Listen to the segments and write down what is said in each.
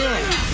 ert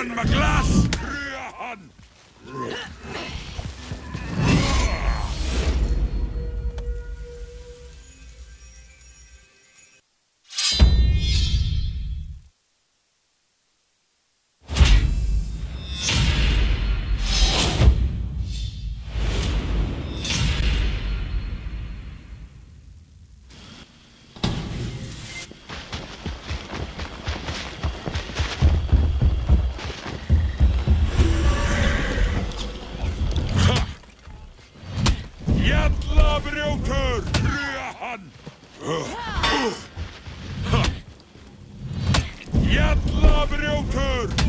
dauður! Don Joker!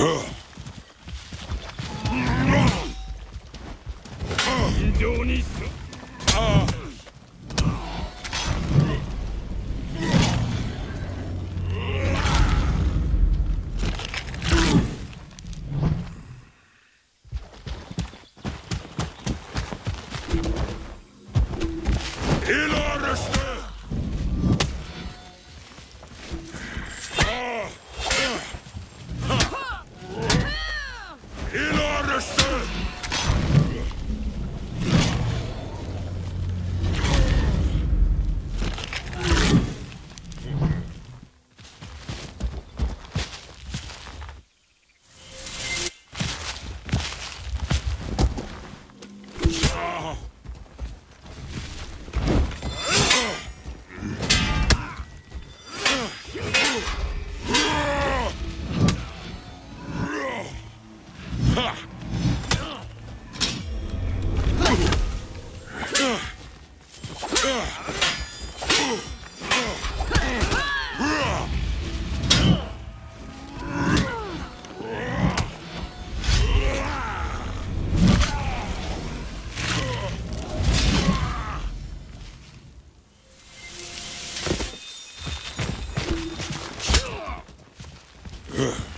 Til Ugh.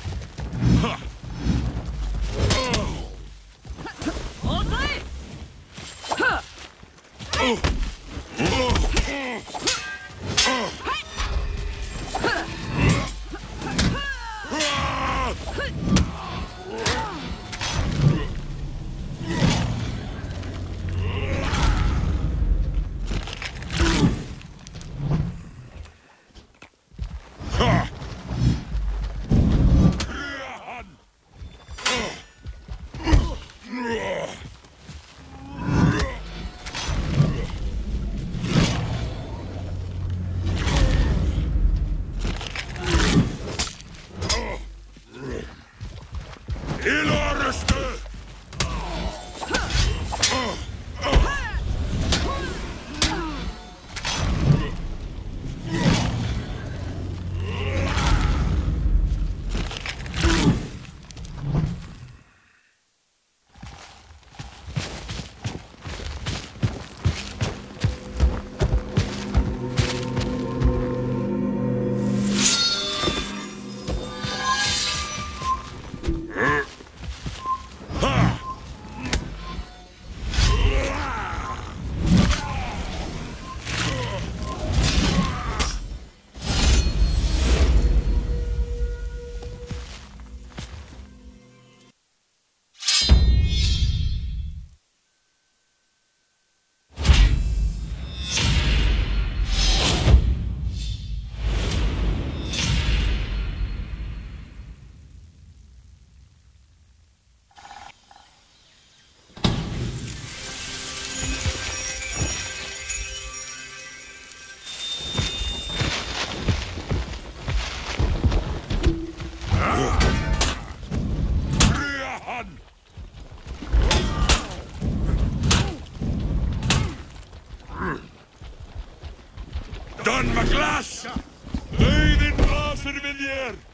Glass! Dauðinn blasir við þér!